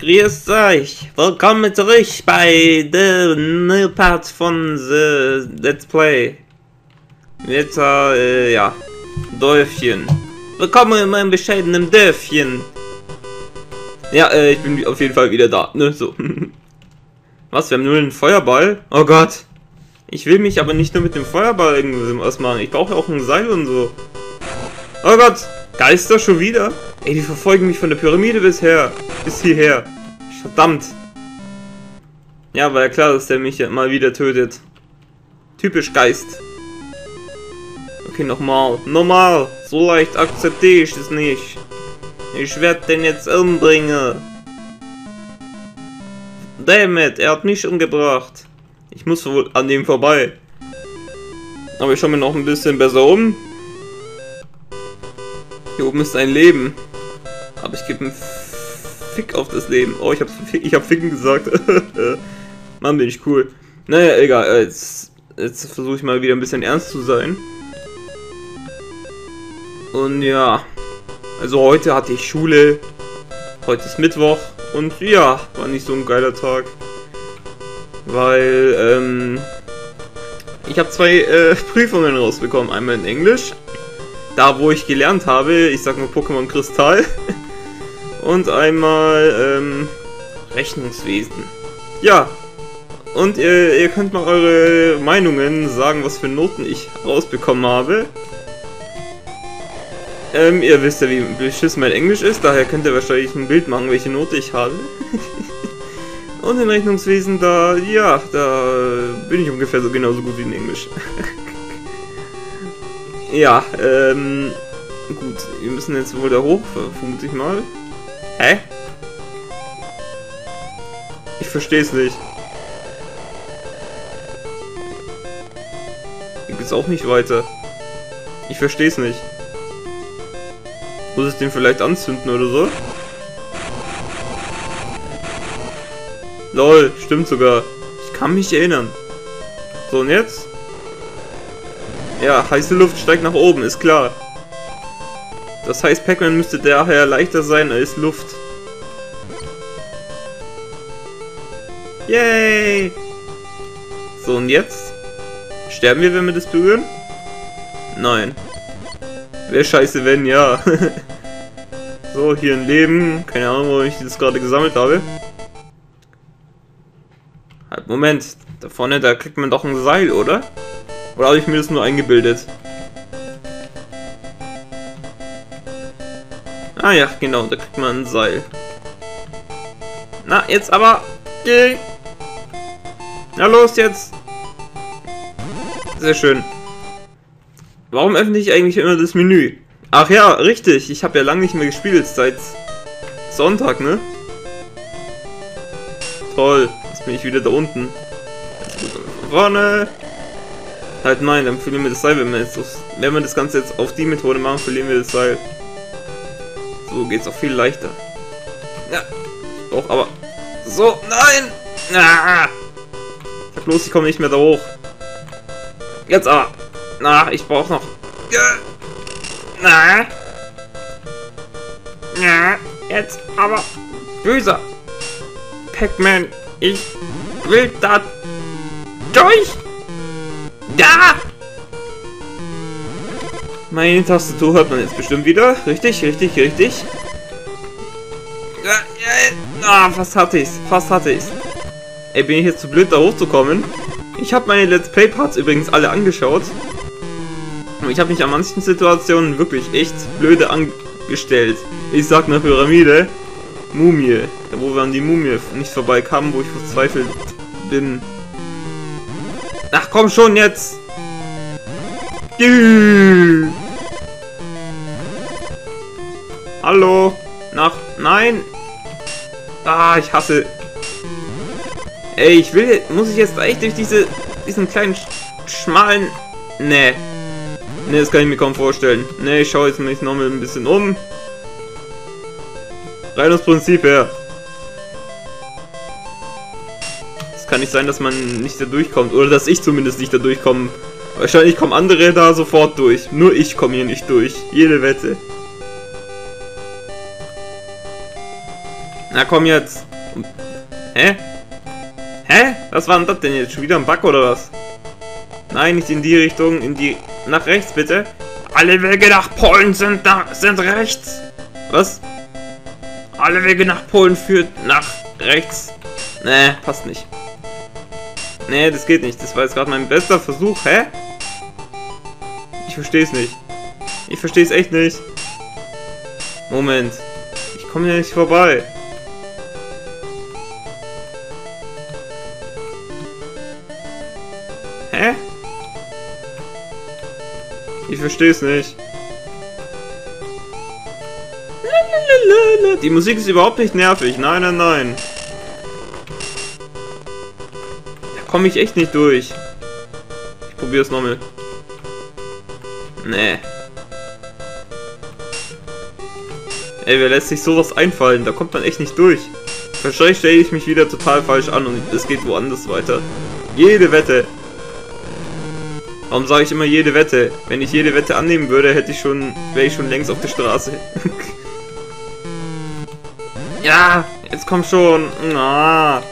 Grüß euch, willkommen zurück bei der neuen Part von the Let's Play. Jetzt, äh, ja, Dörfchen. Willkommen in meinem bescheidenen Dörfchen. Ja, äh, ich bin auf jeden Fall wieder da, ne, so. Was, wir haben nur einen Feuerball? Oh Gott. Ich will mich aber nicht nur mit dem Feuerball irgendwas machen, ich brauche auch ein Seil und so. Oh Gott, Geister schon wieder? Ey, die verfolgen mich von der Pyramide bisher. Bis hierher. Verdammt. Ja, war ja klar, dass der mich ja mal wieder tötet. Typisch Geist. Okay, nochmal. Normal. So leicht akzeptiere ich es nicht. Ich werde den jetzt umbringen. Dammit, er hat mich umgebracht. Ich muss wohl an dem vorbei. Aber ich schaue mir noch ein bisschen besser um. Hier oben ist ein Leben. Aber ich gebe einen Fick auf das Leben. Oh, ich hab, ich hab Ficken gesagt. Mann, bin ich cool. Naja, egal. Äh, jetzt, jetzt versuche ich mal wieder ein bisschen ernst zu sein. Und ja. Also heute hatte ich Schule. Heute ist Mittwoch. Und ja, war nicht so ein geiler Tag. Weil, ähm... Ich habe zwei äh, Prüfungen rausbekommen. Einmal in Englisch da wo ich gelernt habe, ich sag nur Pokémon Kristall. und einmal ähm, Rechnungswesen. Ja, und ihr, ihr, könnt mal eure Meinungen sagen, was für Noten ich rausbekommen habe. Ähm, ihr wisst ja, wie beschissen mein Englisch ist, daher könnt ihr wahrscheinlich ein Bild machen, welche Note ich habe. und in Rechnungswesen, da, ja, da bin ich ungefähr so genauso gut wie in Englisch. Ja, ähm, gut, wir müssen jetzt wohl da hoch, vermute ich mal. Hä? Ich verstehe es nicht. Hier geht's auch nicht weiter. Ich verstehe es nicht. Muss ich den vielleicht anzünden oder so? Lol, stimmt sogar. Ich kann mich erinnern. So, und jetzt? Ja, heiße Luft steigt nach oben, ist klar. Das heißt, Pac-Man müsste daher leichter sein als Luft. Yay! So, und jetzt? Sterben wir, wenn wir das berühren? Nein. Wäre scheiße, wenn, ja. so, hier ein Leben. Keine Ahnung, wo ich das gerade gesammelt habe. Halt, Moment. Da vorne, da kriegt man doch ein Seil, oder? Oder habe ich mir das nur eingebildet? Ah ja, genau, da kriegt man ein Seil. Na, jetzt aber. Geh. Na los jetzt. Sehr schön. Warum öffne ich eigentlich immer das Menü? Ach ja, richtig. Ich habe ja lange nicht mehr gespielt, seit Sonntag, ne? Toll. Jetzt bin ich wieder da unten. Vorne. Halt nein, dann verlieren wir das Seil, wenn wir, jetzt, wenn wir das Ganze jetzt auf die Methode machen, verlieren wir das Seil. So geht's auch viel leichter. Ja, doch, aber... So, nein! Ah! Sag bloß, ich komme nicht mehr da hoch. Jetzt aber! Na, ich brauche noch... Ja. Na! Na, jetzt aber... Böser! Pac-Man, ich will da durch! Ja! Meine Tastatur hört man jetzt bestimmt wieder. Richtig, richtig, richtig. Ah, fast hatte ich's. Fast hatte ich's. Ey, bin ich jetzt zu blöd, da hochzukommen? Ich habe meine Let's Play Parts übrigens alle angeschaut. Und ich habe mich an manchen Situationen wirklich echt blöde angestellt. Ich sag eine Pyramide. Mumie. Da wo wir an die Mumie nicht vorbeikamen, wo ich verzweifelt bin. Ach komm schon jetzt! Hallo? Nach... Nein! Ah, ich hasse... Ey, ich will... Muss ich jetzt echt durch diese... Diesen kleinen... Schmalen... Nee. Nee, das kann ich mir kaum vorstellen. Nee, ich schaue jetzt mich noch mal ein bisschen um. Rein aus Prinzip her. Kann nicht sein, dass man nicht da durchkommt. Oder dass ich zumindest nicht da durchkomme. Wahrscheinlich kommen andere da sofort durch. Nur ich komme hier nicht durch. Jede Wette. Na komm jetzt. Hä? Hä? Was war denn das denn jetzt? Schon wieder ein Bug oder was? Nein, nicht in die Richtung, in die... Nach rechts bitte. Alle Wege nach Polen sind, nach, sind rechts. Was? Alle Wege nach Polen führt nach rechts. Nee, passt nicht. Nee, das geht nicht. Das war jetzt gerade mein bester Versuch. Hä? Ich verstehe es nicht. Ich verstehe es echt nicht. Moment. Ich komme hier nicht vorbei. Hä? Ich verstehe es nicht. Die Musik ist überhaupt nicht nervig. Nein, nein, nein. Komme ich echt nicht durch. Ich probiere es nochmal. Nee. Ey, wer lässt sich sowas einfallen? Da kommt man echt nicht durch. Wahrscheinlich stelle ich mich wieder total falsch an und es geht woanders weiter. Jede Wette. Warum sage ich immer jede Wette? Wenn ich jede Wette annehmen würde, hätte ich schon, wäre ich schon längst auf der Straße. ja, jetzt komm schon. Ah.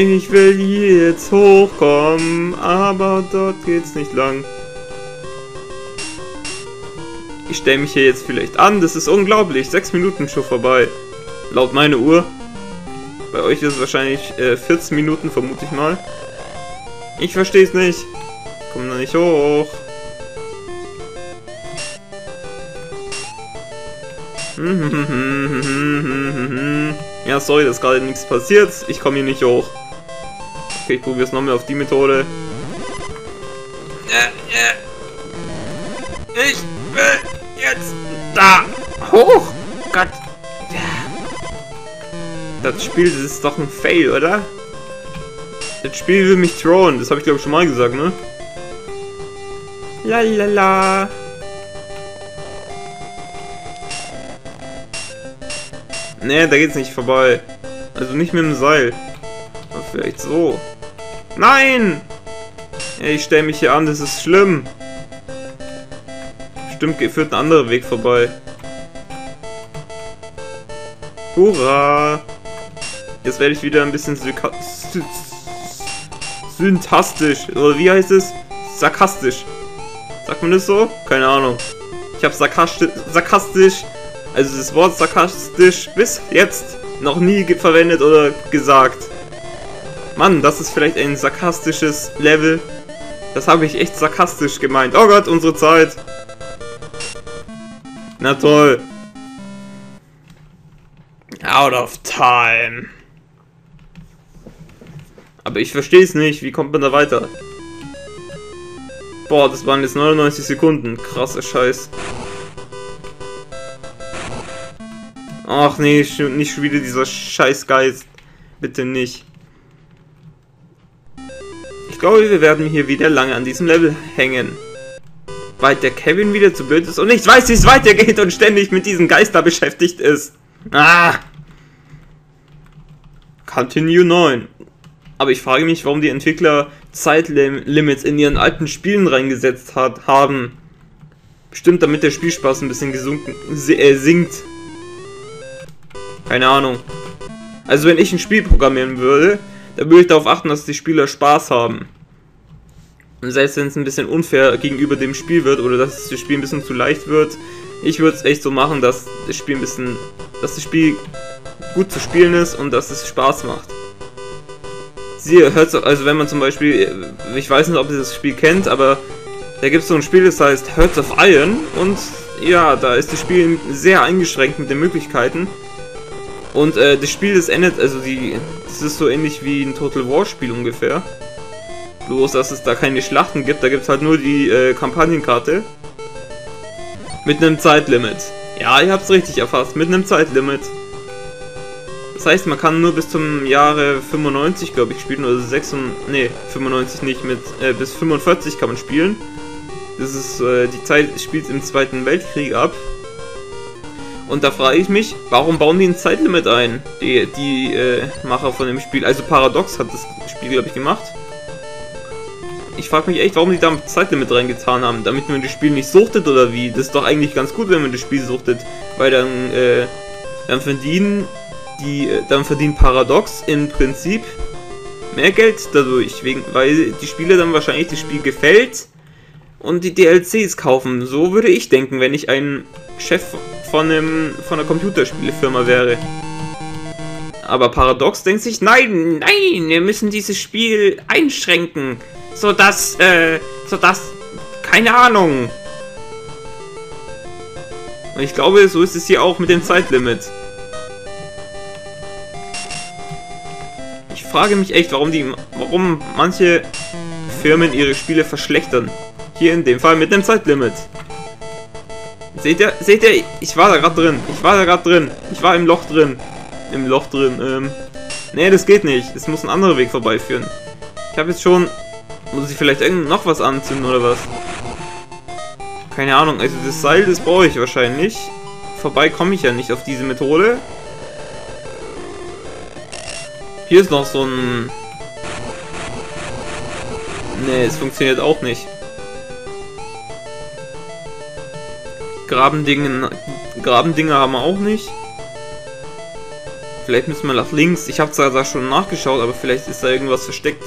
Ich will jetzt hochkommen, aber dort geht's nicht lang. Ich stelle mich hier jetzt vielleicht an, das ist unglaublich. Sechs Minuten schon vorbei. Laut meiner Uhr. Bei euch ist es wahrscheinlich äh, 14 Minuten, vermute ich mal. Ich verstehe es nicht. Ich komme da nicht hoch. Ja, sorry, dass gerade nichts passiert. Ich komme hier nicht hoch. Okay, ich probiere es nochmal auf die Methode. Ich will jetzt da hoch. Gott. Das Spiel das ist doch ein Fail, oder? Das Spiel will mich throwen. Das habe ich glaube ich schon mal gesagt, ne? Lalala. Ne, da geht's nicht vorbei. Also nicht mit dem Seil. Aber vielleicht so. Nein! Ich stelle mich hier an, das ist schlimm. Bestimmt führt ein anderer Weg vorbei. Hurra! Jetzt werde ich wieder ein bisschen syntastisch. Oder wie heißt es? Sarkastisch. Sagt man das so? Keine Ahnung. Ich habe sarkastisch, also das Wort sarkastisch bis jetzt noch nie verwendet oder gesagt. Mann, das ist vielleicht ein sarkastisches Level. Das habe ich echt sarkastisch gemeint. Oh Gott, unsere Zeit. Na toll. Out of time. Aber ich verstehe es nicht. Wie kommt man da weiter? Boah, das waren jetzt 99 Sekunden. Krasser Scheiß. Ach nee, nicht schon wieder dieser Scheißgeist. Bitte nicht. Ich glaube, wir werden hier wieder lange an diesem Level hängen. Weil der Kevin wieder zu blöd ist und nicht weiß, wie es weitergeht und ständig mit diesem Geister beschäftigt ist. Ah! Continue 9. Aber ich frage mich, warum die Entwickler Zeitlimits in ihren alten Spielen reingesetzt hat, haben. Bestimmt damit der Spielspaß ein bisschen gesunken, äh, sinkt. Keine Ahnung. Also wenn ich ein Spiel programmieren würde, dann würde ich darauf achten, dass die Spieler Spaß haben. Selbst wenn es ein bisschen unfair gegenüber dem Spiel wird oder dass das Spiel ein bisschen zu leicht wird, ich würde es echt so machen, dass das Spiel ein bisschen, dass das Spiel gut zu spielen ist und dass es Spaß macht. Sie hört also wenn man zum Beispiel, ich weiß nicht, ob ihr das Spiel kennt, aber da gibt es so ein Spiel, das heißt Hearts of Iron und ja, da ist das Spiel sehr eingeschränkt mit den Möglichkeiten. Und äh, das Spiel, das endet, also die, das ist so ähnlich wie ein Total War Spiel ungefähr. Bloß, dass es da keine Schlachten gibt, da gibt es halt nur die äh, Kampagnenkarte. Mit einem Zeitlimit. Ja, ihr habt es richtig erfasst, mit einem Zeitlimit. Das heißt, man kann nur bis zum Jahre 95, glaube ich, spielen, oder 96, nee, 95 nicht, mit, äh, bis 45 kann man spielen. Das ist, äh, die Zeit spielt im Zweiten Weltkrieg ab. Und da frage ich mich, warum bauen die ein Zeitlimit ein, die, die äh, Macher von dem Spiel. Also Paradox hat das Spiel, glaube ich, gemacht. Ich frage mich echt, warum die da ein Zeitlimit reingetan haben, damit man das Spiel nicht suchtet oder wie. Das ist doch eigentlich ganz gut, wenn man das Spiel suchtet, weil dann, äh, dann verdienen die, äh, dann verdient Paradox im Prinzip mehr Geld dadurch, wegen, weil die Spieler dann wahrscheinlich das Spiel gefällt und die DLCs kaufen. So würde ich denken, wenn ich ein Chef von, einem, von einer Computerspielefirma wäre. Aber Paradox denkt sich, nein, nein, wir müssen dieses Spiel einschränken, sodass, äh, sodass, keine Ahnung. Und ich glaube, so ist es hier auch mit dem Zeitlimit. Ich frage mich echt, warum die, warum manche Firmen ihre Spiele verschlechtern. Hier in dem Fall mit dem Zeitlimit. Seht ihr, seht ihr, ich war da gerade drin. Ich war da gerade drin. Ich war im Loch drin. Im Loch drin. Ähm, nee, das geht nicht. Es muss ein anderer Weg vorbeiführen. Ich habe jetzt schon... Muss ich vielleicht irgend noch was anzünden oder was? Keine Ahnung. Also das Seil, das brauche ich wahrscheinlich. Vorbei komme ich ja nicht auf diese Methode. Hier ist noch so ein... Nee, es funktioniert auch nicht. Grabendingen, Grabendinge haben wir auch nicht. Vielleicht müssen wir nach links. Ich habe zwar da schon nachgeschaut, aber vielleicht ist da irgendwas versteckt.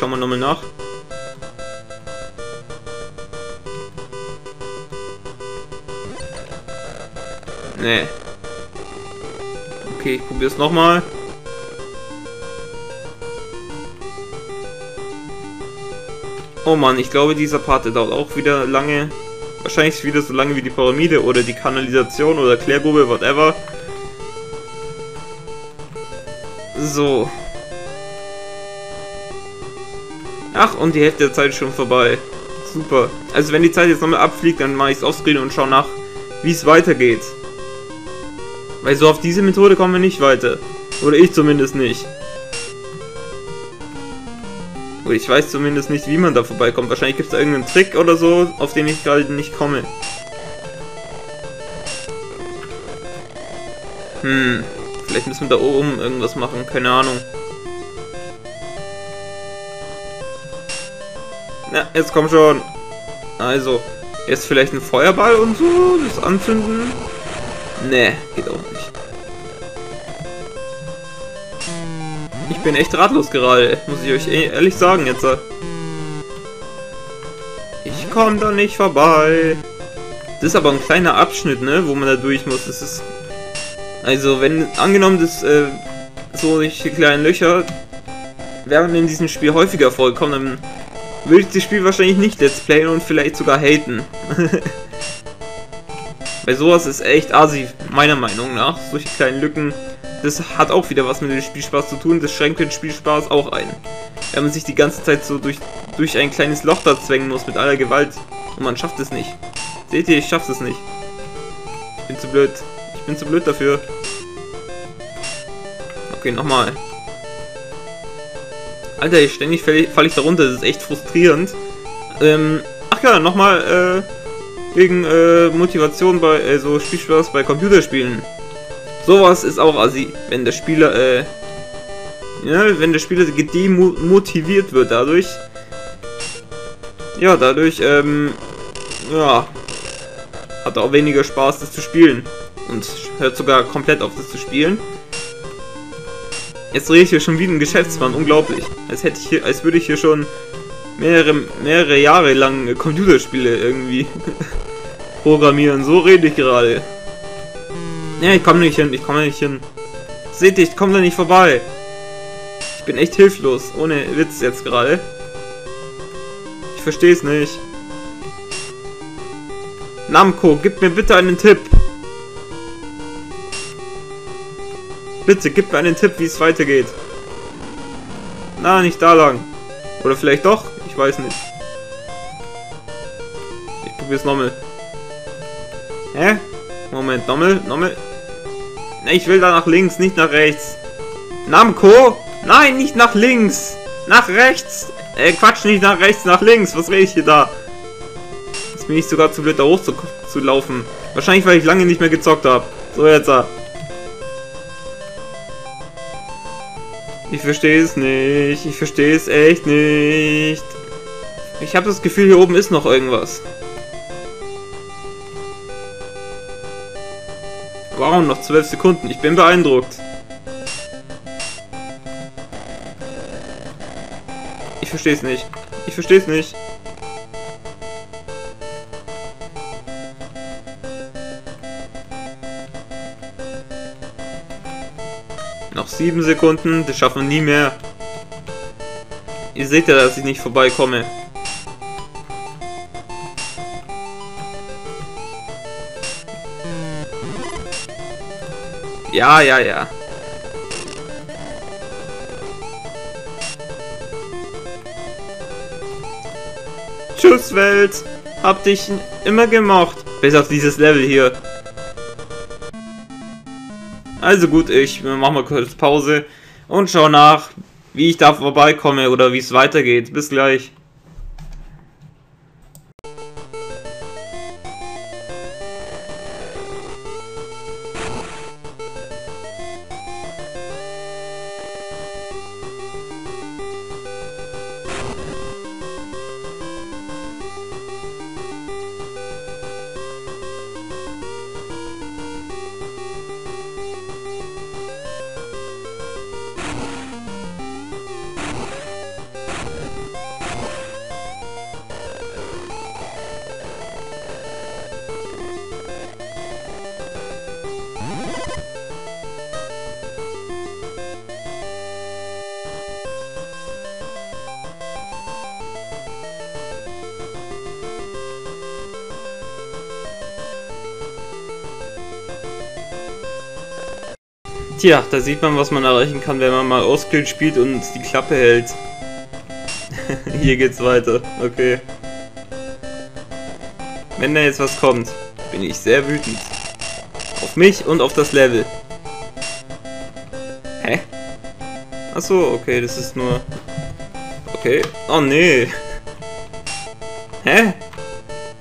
Ich schau mal nochmal nach. Nee. Okay, ich probiere es nochmal. Oh Mann, ich glaube, dieser Part dauert auch wieder lange. Wahrscheinlich wieder so lange wie die Pyramide oder die Kanalisation oder Klärgrube, whatever. So. Ach, und die Hälfte der Zeit ist schon vorbei. Super. Also wenn die Zeit jetzt nochmal abfliegt, dann mache ich es offscreen und schaue nach, wie es weitergeht. Weil so auf diese Methode kommen wir nicht weiter. Oder ich zumindest nicht. Oder ich weiß zumindest nicht, wie man da vorbeikommt. Wahrscheinlich gibt es irgendeinen Trick oder so, auf den ich gerade nicht komme. Hm. Vielleicht müssen wir da oben irgendwas machen. Keine Ahnung. Na, jetzt komm schon. Also, jetzt vielleicht ein Feuerball und so, das anzünden. Nee, geht auch nicht. Ich bin echt ratlos gerade, muss ich euch e- ehrlich sagen jetzt. Ich komme da nicht vorbei. Das ist aber ein kleiner Abschnitt, ne, wo man da durch muss. Das ist also wenn angenommen, dass äh, solche kleinen Löcher werden in diesem Spiel häufiger vorkommen, dann würde ich das Spiel wahrscheinlich nicht let's playen und vielleicht sogar haten. Weil sowas ist echt asi, meiner Meinung nach. Solche kleinen Lücken das hat auch wieder was mit dem Spielspaß zu tun. Das schränkt den Spielspaß auch ein. Wenn man sich die ganze Zeit so durch, durch ein kleines Loch da zwängen muss mit aller Gewalt und man schafft es nicht. Seht ihr, ich schaff's es nicht. Ich bin zu blöd. Ich bin zu blöd dafür. Okay, nochmal. Alter, ich ständig falle fall ich da runter. Das ist echt frustrierend. Ähm, ach ja, nochmal, äh, wegen, äh, Motivation bei, äh, so Spielspaß bei Computerspielen. Sowas ist auch assi, wenn der Spieler, äh, ja, wenn der Spieler demotiviert wird dadurch. Ja, dadurch, ähm, ja, hat er auch weniger Spaß, das zu spielen. Und hört sogar komplett auf, das zu spielen. Jetzt rede ich hier schon wie ein Geschäftsmann, unglaublich. Als hätte ich hier, als würde ich hier schon mehrere, mehrere Jahre lang Computerspiele irgendwie programmieren. So rede ich gerade. Ja, ich komme nicht hin, ich komme nicht hin. Seht ihr, ich komme da nicht vorbei. Ich bin echt hilflos, ohne Witz jetzt gerade. Ich verstehe es nicht. Namco, gib mir bitte einen Tipp. Bitte, gib mir einen Tipp, wie es weitergeht. Na, nicht da lang. Oder vielleicht doch? Ich weiß nicht. Ich probier's nochmal. Hä? Moment, nochmal, nochmal. Ich will da nach links, nicht nach rechts. Namco? Nein, nicht nach links. Nach rechts. Äh, Quatsch, nicht nach rechts, nach links. Was rede ich hier da? Jetzt bin ich sogar zu blöd, da hoch zu, zu laufen. Wahrscheinlich, weil ich lange nicht mehr gezockt habe. So, jetzt. Ich verstehe es nicht. Ich verstehe es echt nicht. Ich habe das Gefühl, hier oben ist noch irgendwas. Wow, noch 12 Sekunden. Ich bin beeindruckt. Ich verstehe es nicht. Ich verstehe es nicht. 7 Sekunden. Das schaffen wir nie mehr. Ihr seht ja, dass ich nicht vorbeikomme. Ja, ja, ja. Tschüss, Welt. Hab dich immer gemocht. Bis auf dieses Level hier. Also gut, ich mach mal kurz Pause und schau nach, wie ich da vorbeikomme oder wie es weitergeht. Bis gleich. Tja, da sieht man, was man erreichen kann, wenn man mal Ausskill spielt und die Klappe hält. Hier geht's weiter. Okay. Wenn da jetzt was kommt, bin ich sehr wütend. Auf mich und auf das Level. Hä? Achso, okay, das ist nur... Okay. Oh, nee. Hä?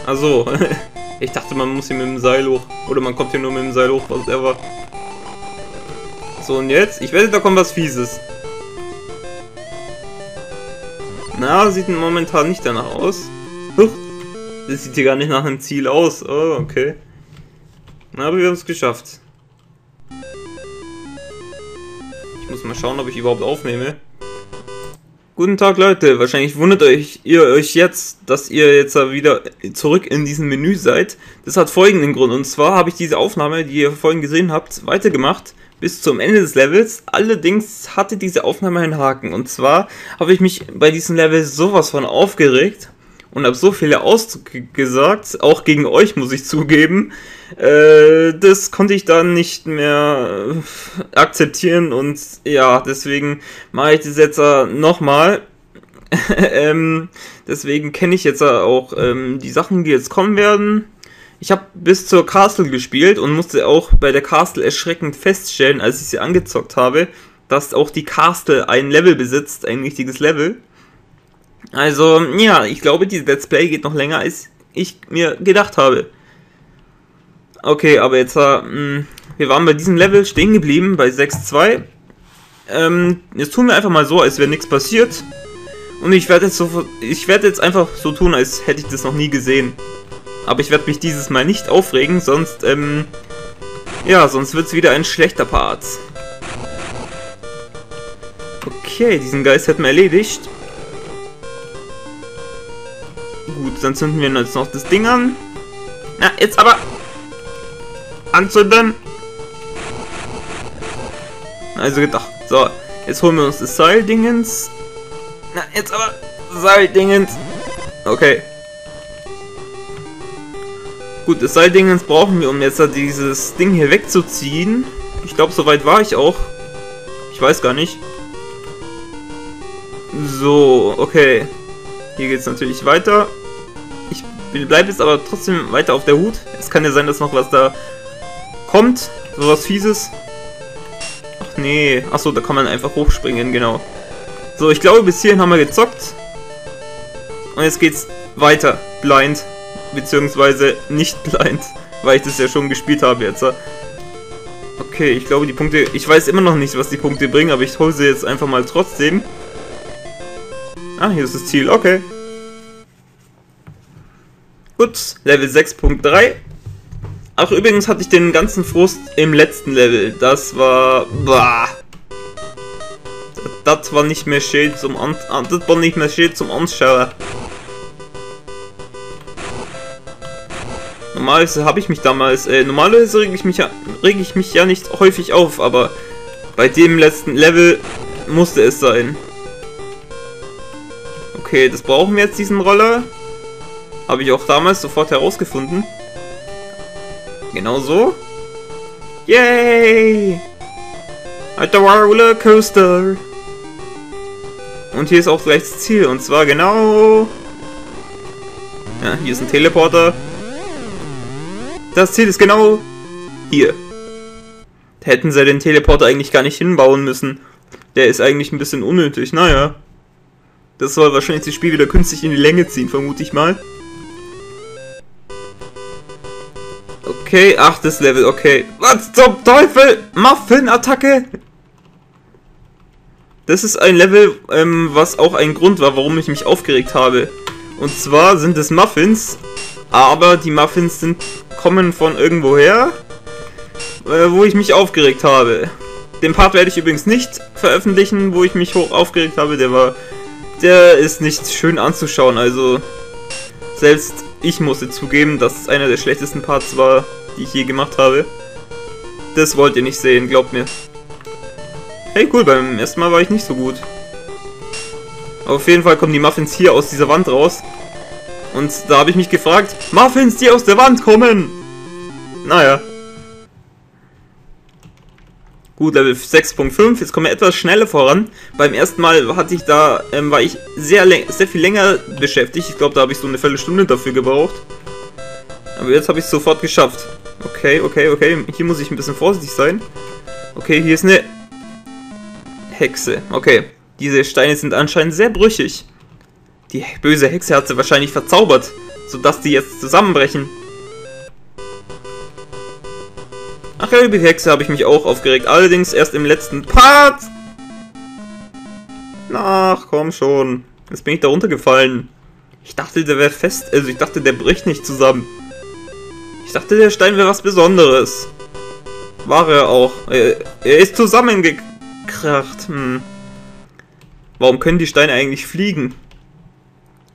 Achso. ich dachte, man muss hier mit dem Seil hoch. Oder man kommt hier nur mit dem Seil hoch, whatever. So, und jetzt? Ich wette, da kommt was Fieses. Na, sieht momentan nicht danach aus. Huch. Das sieht hier gar nicht nach einem Ziel aus. Oh, okay. Na, aber wir haben es geschafft. Ich muss mal schauen, ob ich überhaupt aufnehme. Guten Tag Leute, wahrscheinlich wundert euch ihr euch jetzt, dass ihr jetzt wieder zurück in diesem Menü seid. Das hat folgenden Grund und zwar habe ich diese Aufnahme, die ihr vorhin gesehen habt, weitergemacht bis zum Ende des Levels. Allerdings hatte diese Aufnahme einen Haken. Und zwar habe ich mich bei diesem Level sowas von aufgeregt und habe so viele Ausdrücke gesagt, auch gegen euch muss ich zugeben. Äh, das konnte ich dann nicht mehr akzeptieren und ja, deswegen mache ich das jetzt nochmal. ähm, deswegen kenne ich jetzt auch ähm, die Sachen, die jetzt kommen werden. Ich habe bis zur Castle gespielt und musste auch bei der Castle erschreckend feststellen, als ich sie angezockt habe, dass auch die Castle ein Level besitzt, ein richtiges Level. Also, ja, ich glaube, dieses Let's Play geht noch länger, als ich mir gedacht habe. Okay, aber jetzt, äh, wir waren bei diesem Level stehen geblieben, bei 6.2. Ähm, jetzt tun wir einfach mal so, als wäre nichts passiert. Und ich werde jetzt so, ich werde jetzt einfach so tun, als hätte ich das noch nie gesehen. Aber ich werde mich dieses Mal nicht aufregen, sonst, ähm, ja, sonst wird es wieder ein schlechter Part. Okay, diesen Geist hätten wir erledigt. Gut, dann zünden wir jetzt noch das Ding an. Na, jetzt aber anzünden. Also gedacht. So, jetzt holen wir uns das Seildingens. Na, jetzt aber Seildingens. Okay. Gut, das Seildingens brauchen wir, um jetzt dieses Ding hier wegzuziehen. Ich glaube, soweit war ich auch. Ich weiß gar nicht. So, okay. Hier geht es natürlich weiter. Bleibe jetzt aber trotzdem weiter auf der Hut. Es kann ja sein, dass noch was da kommt. So was Fieses. Ach nee. Achso, da kann man einfach hochspringen, genau. So, ich glaube, bis hierhin haben wir gezockt. Und jetzt geht's weiter. Blind beziehungsweise nicht blind, weil ich das ja schon gespielt habe jetzt. Okay, ich glaube die Punkte, ich weiß immer noch nicht, was die Punkte bringen, aber ich hole sie jetzt einfach mal trotzdem. Ah, hier ist das Ziel, okay. Gut, Level 6.3. Ach, übrigens hatte ich den ganzen Frust im letzten Level. Das war... Bah. Das war nicht mehr schön zum An ah, das war nicht mehr schön zum Anschauen. Normalerweise habe ich mich damals, äh, normalerweise rege ich mich ja, rege ich mich ja nicht häufig auf, aber bei dem letzten Level musste es sein. Okay, das brauchen wir jetzt, diesen Roller. Habe ich auch damals sofort herausgefunden. Genau so. Yay! Alter Roller Coaster. Und hier ist auch gleich das Ziel. Und zwar genau... Ja, hier ist ein Teleporter. Das Ziel ist genau hier. Da hätten sie den Teleporter eigentlich gar nicht hinbauen müssen. Der ist eigentlich ein bisschen unnötig. Naja. Das soll wahrscheinlich das Spiel wieder künstlich in die Länge ziehen, vermute ich mal. Okay, achtes Level, okay. Was zum Teufel? Muffin-Attacke? Das ist ein Level, ähm, was auch ein Grund war, warum ich mich aufgeregt habe. Und zwar sind es Muffins, aber die Muffins sind, kommen von irgendwoher, äh, wo ich mich aufgeregt habe. Den Part werde ich übrigens nicht veröffentlichen, wo ich mich hoch aufgeregt habe. Der war, der ist nicht schön anzuschauen. Also selbst ich musste zugeben, dass es einer der schlechtesten Parts war, die ich je gemacht habe. Das wollt ihr nicht sehen, glaubt mir. Hey, cool, beim ersten Mal war ich nicht so gut. auf jeden Fall kommen die Muffins hier aus dieser Wand raus. Und da habe ich mich gefragt, Muffins, die aus der Wand kommen! Naja. Gut, Level 6.5, jetzt kommen wir etwas schneller voran. Beim ersten Mal hatte ich da, ähm, war ich sehr, sehr viel länger beschäftigt. Ich glaube, da habe ich so eine Viertelstunde dafür gebraucht. Aber jetzt habe ich es sofort geschafft. Okay, okay, okay. Hier muss ich ein bisschen vorsichtig sein. Okay, hier ist eine Hexe. Okay, diese Steine sind anscheinend sehr brüchig. Die böse Hexe hat sie wahrscheinlich verzaubert, sodass die jetzt zusammenbrechen. Ach ja, über die Hexe habe ich mich auch aufgeregt. Allerdings erst im letzten Part. Ach, komm schon. Jetzt bin ich da runtergefallen. Ich dachte, der wäre fest. Also ich dachte, der bricht nicht zusammen. Ich dachte, der Stein wäre was Besonderes. War er auch. Er, er ist zusammengekommen gekracht. Hm. Warum können die Steine eigentlich fliegen?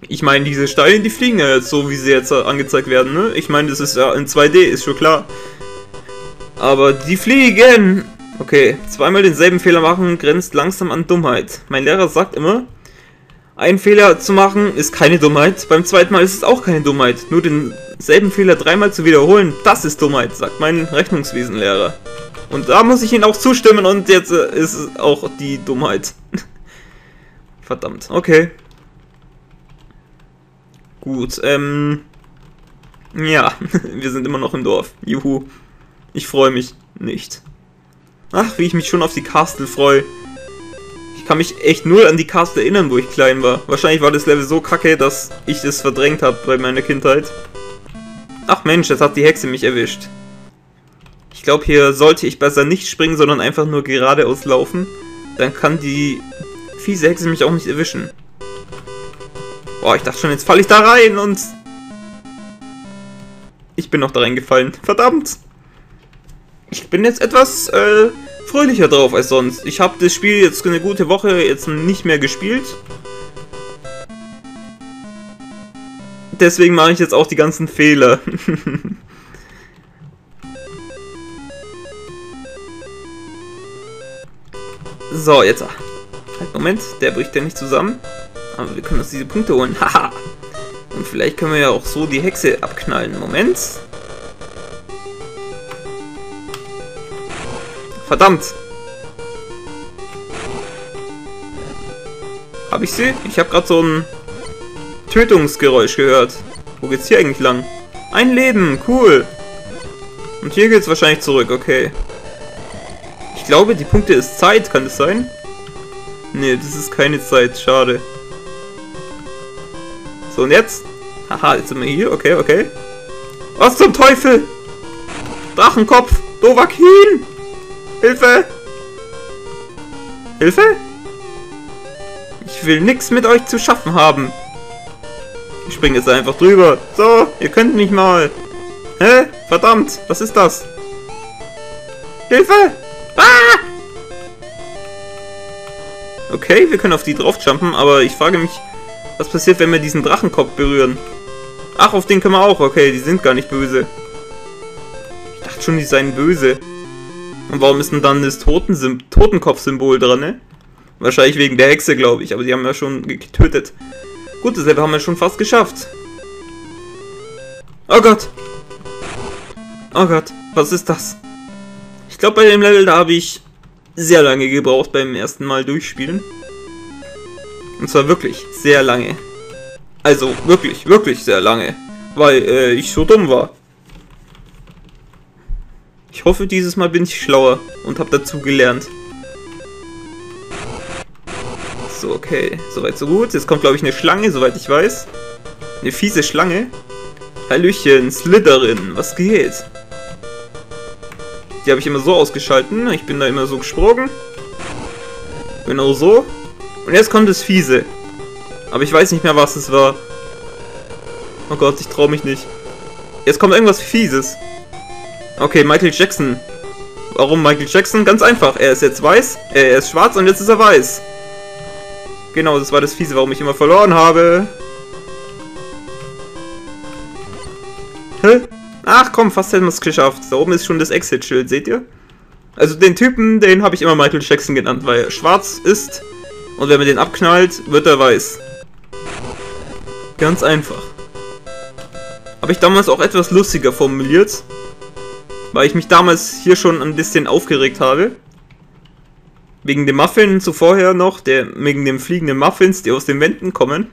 Ich meine, diese Steine, die fliegen ja jetzt so, wie sie jetzt angezeigt werden, ne? Ich meine, das ist ja in 2D, ist schon klar. Aber die fliegen! Okay, zweimal denselben Fehler machen grenzt langsam an Dummheit. Mein Lehrer sagt immer, ein Fehler zu machen ist keine Dummheit, beim zweiten Mal ist es auch keine Dummheit. Nur denselben Fehler dreimal zu wiederholen, das ist Dummheit, sagt mein Rechnungswesenlehrer. Und da muss ich Ihnen auch zustimmen und jetzt äh, ist es auch die Dummheit. Verdammt, okay. Gut, ähm... Ja, wir sind immer noch im Dorf. Juhu. Ich freue mich nicht. Ach, wie ich mich schon auf die Castle freue. Ich kann mich echt null an die Castle erinnern, wo ich klein war. Wahrscheinlich war das Level so kacke, dass ich es verdrängt habe bei meiner Kindheit. Ach Mensch, jetzt hat die Hexe mich erwischt. Ich glaube, hier sollte ich besser nicht springen, sondern einfach nur geradeaus laufen. Dann kann die fiese Hexe mich auch nicht erwischen. Boah, ich dachte schon, jetzt falle ich da rein und... Ich bin noch da reingefallen. Verdammt! Ich bin jetzt etwas äh, fröhlicher drauf als sonst. Ich habe das Spiel jetzt eine gute Woche jetzt nicht mehr gespielt. Deswegen mache ich jetzt auch die ganzen Fehler. So, jetzt. Halt, Moment, der bricht ja nicht zusammen. Aber wir können uns diese Punkte holen. Haha. Und vielleicht können wir ja auch so die Hexe abknallen. Moment. Verdammt. Habe ich sie? Ich habe gerade so ein Tötungsgeräusch gehört. Wo geht's hier eigentlich lang? Ein Leben, cool. Und hier geht's wahrscheinlich zurück, okay. Ich glaube, die Punkte ist Zeit, kann das sein? Ne, das ist keine Zeit, schade. So, und jetzt? Haha, jetzt sind wir hier, okay, okay. Was zum Teufel? Drachenkopf, Dovakin! Hilfe! Hilfe? Ich will nichts mit euch zu schaffen haben. Ich springe jetzt einfach drüber. So, ihr könnt mich mal. Hä? Verdammt, was ist das? Hilfe! Ah! Okay, wir können auf die draufjumpen, aber ich frage mich, was passiert, wenn wir diesen Drachenkopf berühren? Ach, auf den können wir auch. Okay, die sind gar nicht böse. Ich dachte schon, die seien böse. Und warum ist denn dann das Toten Totenkopf-Symbol dran, ne? Wahrscheinlich wegen der Hexe, glaube ich. Aber die haben wir schon getötet. Gut, das Level haben wir schon fast geschafft. Oh Gott. Oh Gott, was ist das? Ich glaube, bei dem Level, da habe ich sehr lange gebraucht beim ersten Mal durchspielen. Und zwar wirklich sehr lange. Also wirklich, wirklich sehr lange. Weil äh, ich so dumm war. Ich hoffe, dieses Mal bin ich schlauer und habe dazu gelernt. So, okay. Soweit, so gut. Jetzt kommt, glaube ich, eine Schlange, soweit ich weiß. Eine fiese Schlange. Hallöchen, Slytherin, was geht? Die habe ich immer so ausgeschalten. Ich bin da immer so gesprungen. Genau so. Und jetzt kommt das Fiese. Aber ich weiß nicht mehr, was es war. Oh Gott, ich traue mich nicht. Jetzt kommt irgendwas Fieses. Okay, Michael Jackson. Warum Michael Jackson? Ganz einfach. Er ist jetzt weiß, er ist schwarz und jetzt ist er weiß. Genau, das war das Fiese, warum ich immer verloren habe. Hä? Ach komm, fast hätten wir es geschafft. Da oben ist schon das Exit-Schild, seht ihr? Also den Typen, den habe ich immer Michael Jackson genannt, weil er schwarz ist und wenn man den abknallt, wird er weiß. Ganz einfach. Habe ich damals auch etwas lustiger formuliert, weil ich mich damals hier schon ein bisschen aufgeregt habe. Wegen dem Muffin zuvorher noch, der wegen den fliegenden Muffins, die aus den Wänden kommen.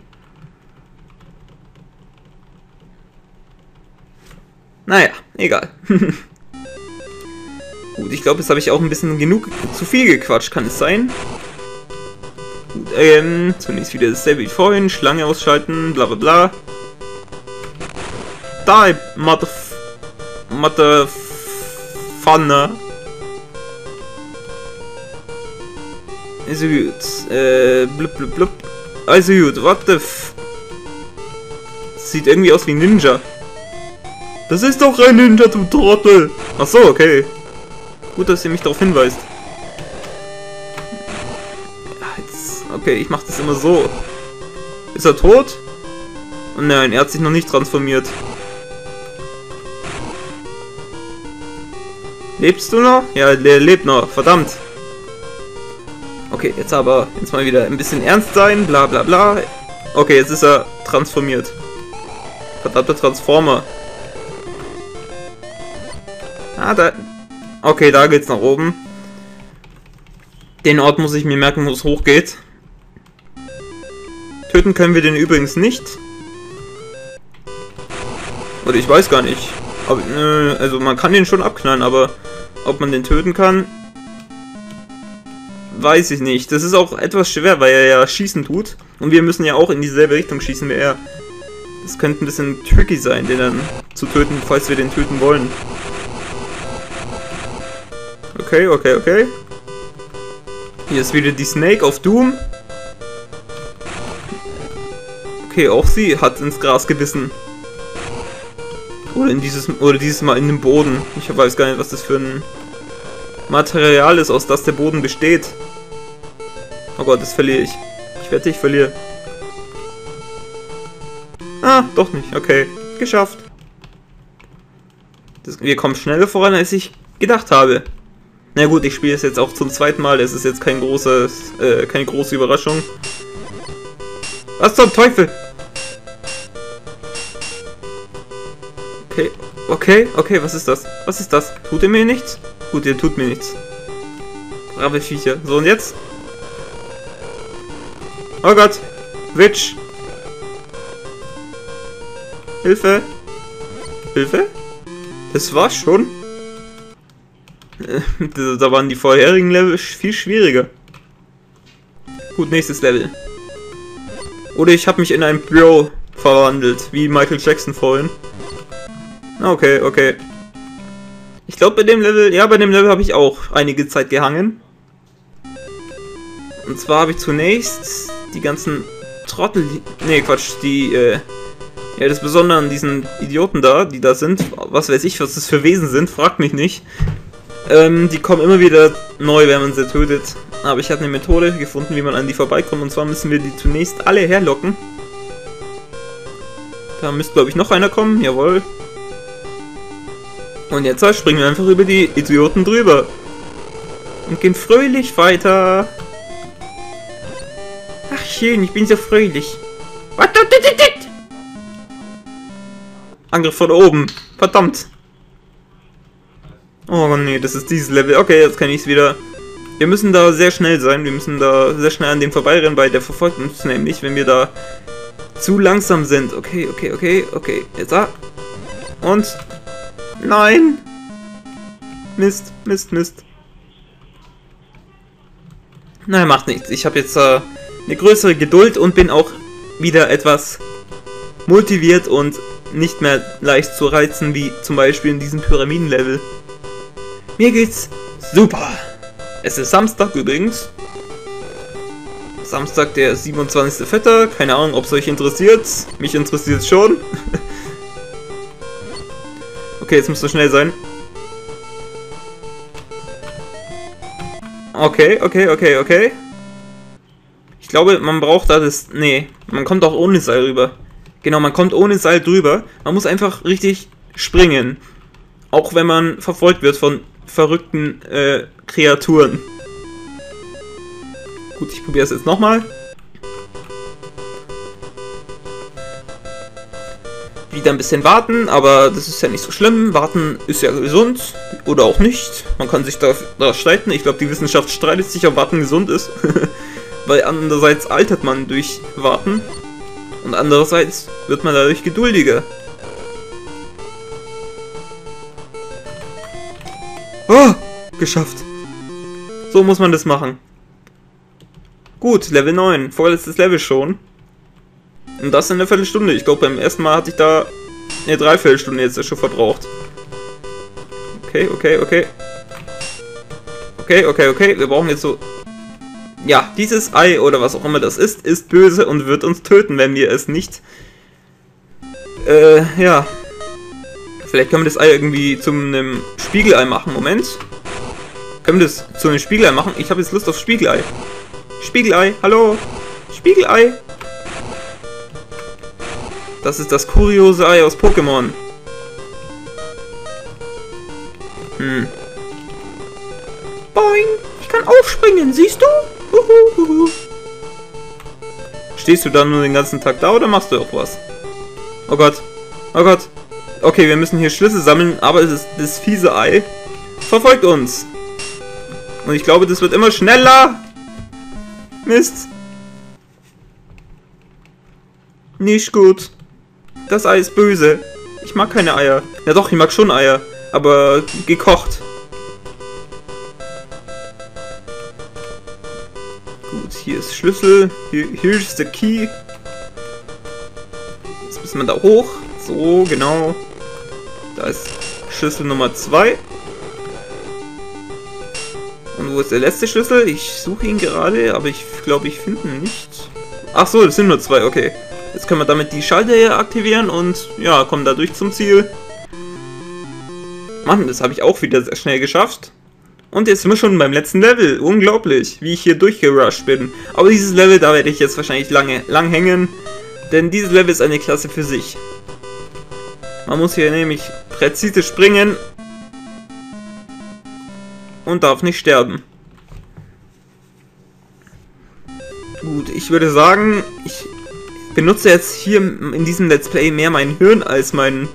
Naja, egal. Gut, ich glaube, jetzt habe ich auch ein bisschen genug zu viel gequatscht, kann es sein? Gut, ähm, zunächst wieder dasselbe wie vorhin, Schlange ausschalten, bla bla bla. Die, Mother... Mother... Pfanne. Also gut. Äh, blub blub blub. Also gut, what the f... Sieht irgendwie aus wie Ninja. Das ist doch ein Ninja, du Trottel! Ach so, okay. Gut, dass ihr mich darauf hinweist. Okay, ich mache das immer so. Ist er tot? Oh nein, er hat sich noch nicht transformiert. Lebst du noch? Ja, der lebt noch. Verdammt. Okay, jetzt aber jetzt mal wieder ein bisschen ernst sein, bla bla bla. Okay, jetzt ist er transformiert. Verdammter Transformer. Ah, da... Okay, da geht's nach oben. Den Ort muss ich mir merken, wo es hochgeht. Töten können wir den übrigens nicht. Oder ich weiß gar nicht. Aber, äh, also man kann den schon abknallen, aber ob man den töten kann, weiß ich nicht. Das ist auch etwas schwer, weil er ja schießen tut. Und wir müssen ja auch in dieselbe Richtung schießen wie er. Das könnte ein bisschen tricky sein, den dann zu töten, falls wir den töten wollen. Okay, okay, okay. Hier ist wieder die Snake of Doom. Okay, auch sie hat ins Gras gebissen. Oder in dieses oder dieses Mal in den Boden. Ich weiß gar nicht, was das für ein Material ist, aus das der Boden besteht. Oh Gott, das verliere ich. Ich wette, ich verliere. Ah, doch nicht. Okay. Geschafft. Das, wir kommen schneller voran, als ich gedacht habe. Na gut, ich spiele es jetzt auch zum zweiten Mal. Es ist jetzt kein großes, äh, keine große Überraschung. Was zum Teufel? Okay, okay, okay, was ist das? Was ist das? Tut er mir nichts? Gut, ihr tut mir nichts. Brave Viecher. So, und jetzt? Oh Gott. Witch. Hilfe. Hilfe? Das war's schon? da waren die vorherigen Level viel schwieriger. Gut, nächstes Level. Oder ich habe mich in ein Bro verwandelt, wie Michael Jackson vorhin. Okay, okay. Ich glaube bei dem Level, ja bei dem Level habe ich auch einige Zeit gehangen. Und zwar habe ich zunächst die ganzen Trottel, nee Quatsch, die, äh, Ja, das Besondere an diesen Idioten da, die da sind, was weiß ich, was das für Wesen sind, fragt mich nicht. Ähm, die kommen immer wieder neu, wenn man sie tötet. Aber ich habe eine Methode gefunden, wie man an die vorbeikommt. Und zwar müssen wir die zunächst alle herlocken. Da müsste, glaube ich, noch einer kommen. Jawohl. Und jetzt springen wir einfach über die Idioten drüber. Und gehen fröhlich weiter. Ach schön, ich bin so fröhlich. Angriff von oben. Verdammt. Oh nee, das ist dieses Level. Okay, jetzt kann ich es wieder. Wir müssen da sehr schnell sein. Wir müssen da sehr schnell an dem vorbeirennen, weil der verfolgt uns nämlich, wenn wir da zu langsam sind. Okay, okay, okay, okay. Jetzt da. Und. Nein! Mist, Mist, Mist. Nein, macht nichts. Ich habe jetzt äh, eine größere Geduld und bin auch wieder etwas motiviert und nicht mehr leicht zu reizen, wie zum Beispiel in diesem Pyramidenlevel. Mir geht's super. Es ist Samstag übrigens. Samstag, der 27. Vetter. Keine Ahnung, ob es euch interessiert. Mich interessiert es schon. okay, jetzt müsst ihr schnell sein. Okay, okay, okay, okay. Ich glaube, man braucht da das... Nee, man kommt auch ohne Seil rüber. Genau, man kommt ohne Seil drüber. Man muss einfach richtig springen. Auch wenn man verfolgt wird von verrückten äh, Kreaturen. Gut, ich probiere es jetzt nochmal. Wieder ein bisschen warten, aber das ist ja nicht so schlimm. Warten ist ja gesund oder auch nicht. Man kann sich da, da streiten. Ich glaube, die Wissenschaft streitet sich, ob Warten gesund ist. Weil andererseits altert man durch Warten. Und andererseits wird man dadurch geduldiger. Oh, geschafft. So muss man das machen. Gut, Level 9. Vorletztes Level schon. Und das in einer Viertelstunde. Ich glaube, beim ersten Mal hatte ich da eine Dreiviertelstunde jetzt schon verbraucht. Okay, okay, okay. Okay, okay, okay. Wir brauchen jetzt so ja, dieses Ei oder was auch immer das ist, ist böse und wird uns töten, wenn wir es nicht... Äh, ja. Vielleicht können wir das Ei irgendwie zu einem Spiegelei machen. Moment. Können wir das zu einem Spiegelei machen? Ich habe jetzt Lust auf Spiegelei. Spiegelei, hallo? Spiegelei. Das ist das kuriose Ei aus Pokémon. Hm. Boing! Ich kann aufspringen, siehst du? Stehst du dann nur den ganzen Tag da oder machst du auch was? Oh Gott. Oh Gott. Okay, wir müssen hier Schlüssel sammeln, aber es ist das fiese Ei verfolgt uns. Und ich glaube, das wird immer schneller. Mist. Nicht gut. Das Ei ist böse. Ich mag keine Eier. Ja doch, ich mag schon Eier. Aber gekocht. hier ist Schlüssel. Hier, here's the key. Jetzt müssen wir da hoch. So, genau. Da ist Schlüssel Nummer 2. Und wo ist der letzte Schlüssel? Ich suche ihn gerade, aber ich glaube, ich finde ihn nicht. Ach so, das sind nur zwei, okay. Jetzt können wir damit die Schalter hier aktivieren und ja, kommen dadurch zum Ziel. Mann, das habe ich auch wieder sehr schnell geschafft. Und jetzt sind wir schon beim letzten Level. Unglaublich, wie ich hier durchgerusht bin. Aber dieses Level, da werde ich jetzt wahrscheinlich lange lang hängen. Denn dieses Level ist eine Klasse für sich. Man muss hier nämlich präzise springen. Und darf nicht sterben. Gut, ich würde sagen, ich benutze jetzt hier in diesem Let's Play mehr mein Hirn als mein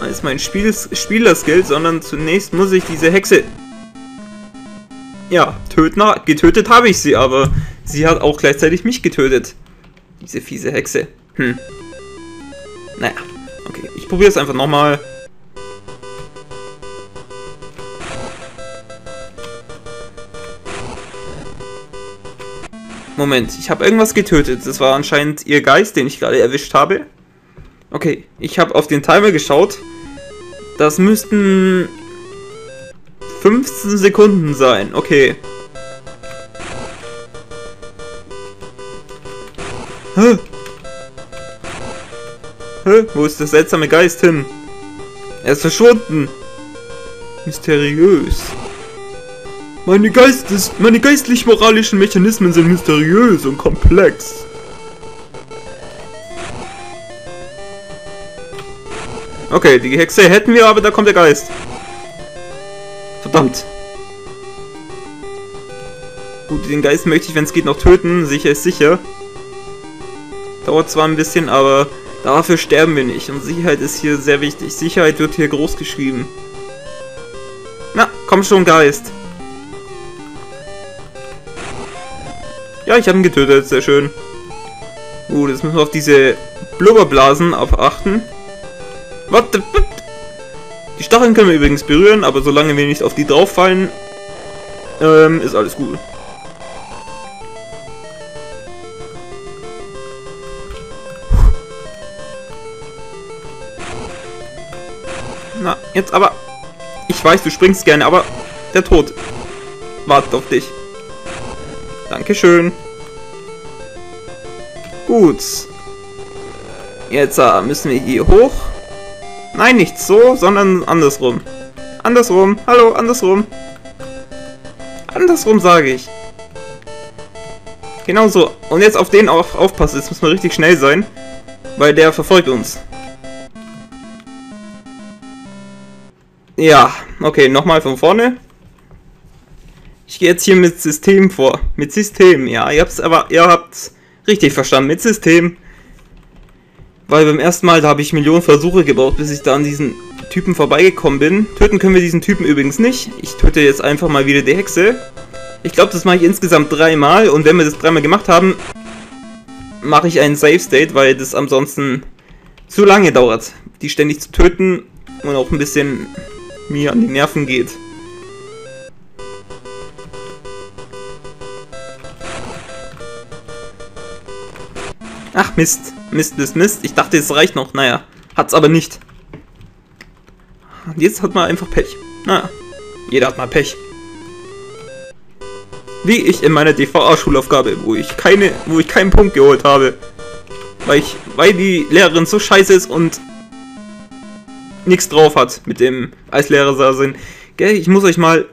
als mein Spiel Spielerskill, sondern zunächst muss ich diese Hexe... Ja, töten, getötet habe ich sie, aber sie hat auch gleichzeitig mich getötet. Diese fiese Hexe. Hm. Naja, okay, ich probiere es einfach nochmal. Moment, ich habe irgendwas getötet. Das war anscheinend ihr Geist, den ich gerade erwischt habe. Okay, ich habe auf den Timer geschaut. Das müssten 15 Sekunden sein. Okay. Hä? Wo ist der seltsame Geist hin? Er ist verschwunden. Mysteriös. Meine, Geistes meine geistlich-moralischen Mechanismen sind mysteriös und komplex. Okay, die Hexe hätten wir, aber da kommt der Geist. Verdammt. Gut, den Geist möchte ich, wenn es geht, noch töten. Sicher ist sicher. Dauert zwar ein bisschen, aber dafür sterben wir nicht. Und Sicherheit ist hier sehr wichtig. Sicherheit wird hier groß geschrieben. Na, komm schon, Geist. Ja, ich habe ihn getötet. Sehr schön. Gut, jetzt müssen wir auf diese Blubberblasen achten. What the... Die Stacheln können wir übrigens berühren, aber solange wir nicht auf die drauf fallen, ähm, ist alles gut. Na, jetzt aber... Ich weiß, du springst gerne, aber der Tod wartet auf dich. Dankeschön. Gut. Jetzt äh, müssen wir hier hoch. Nein, nicht so, sondern andersrum. Andersrum. Hallo, andersrum. Andersrum sage ich. Genau so. Und jetzt auf den auch aufpassen. Jetzt müssen wir richtig schnell sein. Weil der verfolgt uns. Ja, okay, nochmal von vorne. Ich gehe jetzt hier mit System vor. Mit System, ja. Ihr habt's aber, ihr habt's richtig verstanden. Mit System. Weil beim ersten Mal, da habe ich Millionen Versuche gebraucht, bis ich da an diesen Typen vorbeigekommen bin. Töten können wir diesen Typen übrigens nicht. Ich töte jetzt einfach mal wieder die Hexe. Ich glaube, das mache ich insgesamt dreimal. Und wenn wir das dreimal gemacht haben, mache ich einen Save State, weil das ansonsten zu lange dauert, die ständig zu töten und auch ein bisschen mir an die Nerven geht. Ach Mist. Mist, Mist, Mist. Ich dachte, es reicht noch. Naja, hat's aber nicht. Jetzt hat man einfach Pech. Naja, jeder hat mal Pech. Wie ich in meiner DVA-Schulaufgabe, wo ich keine, wo ich keinen Punkt geholt habe. Weil ich, weil die Lehrerin so scheiße ist und nichts drauf hat mit dem als Lehrer da sind. Gell, ich muss euch mal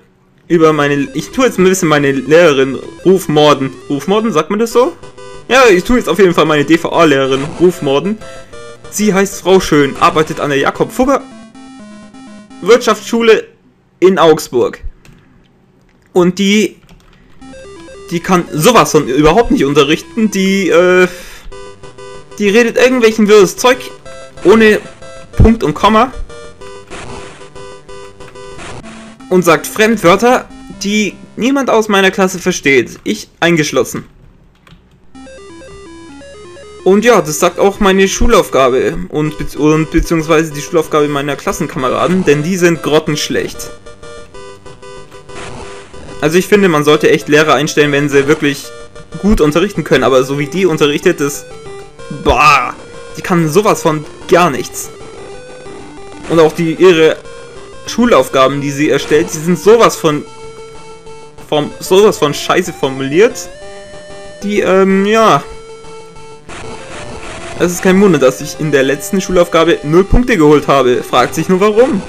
über meine, ich tue jetzt ein bisschen meine Lehrerin Rufmorden. Rufmorden, sagt man das so? Ja, ich tue jetzt auf jeden Fall meine DVA-Lehrerin Rufmorden. Sie heißt Frau Schön, arbeitet an der Jakob Fugger Wirtschaftsschule in Augsburg. Und die, die kann sowas von überhaupt nicht unterrichten. Die, äh, die redet irgendwelchen wirres Zeug ohne Punkt und Komma. Und sagt Fremdwörter, die niemand aus meiner Klasse versteht. Ich eingeschlossen. Und ja, das sagt auch meine Schulaufgabe und, be und beziehungsweise die Schulaufgabe meiner Klassenkameraden, denn die sind grottenschlecht. Also ich finde, man sollte echt Lehrer einstellen, wenn sie wirklich gut unterrichten können, aber so wie die unterrichtet ist, boah, die kann sowas von gar nichts. Und auch die ihre Schulaufgaben, die sie erstellt, die sind sowas von vom sowas von scheiße formuliert, die ähm ja, es ist kein Wunder, dass ich in der letzten Schulaufgabe 0 Punkte geholt habe. Fragt sich nur warum.